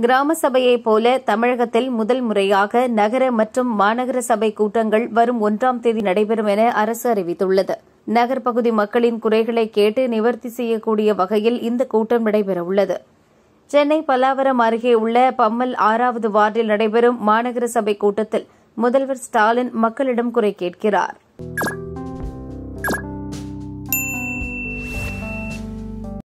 கிராம சபையைப் போல தமிழகத்தில் முதல் முறையாக நகர மற்றும் மாநகர சபை கூட்டங்கள் வரும் ஒன்றாம் தேதி நடைபெறும் என அரசு அறிவித்துள்ளது. நகர்ப்பகுதி மக்களின் குறைகளை கேட்டு நிவர்த்தி செய்யக்கூடிய வகையில் இந்த கூட்டம் நடைபெறவுள்ளது. சென்னை பல்லாவரம் அருகே உள்ள பம்மல் ஆறாவது வார்டில் நடைபெறும் மாநகர சபை கூட்டத்தில் முதல்வர் ஸ்டாலின் மக்களிடம் குறை கேட்கிறார்.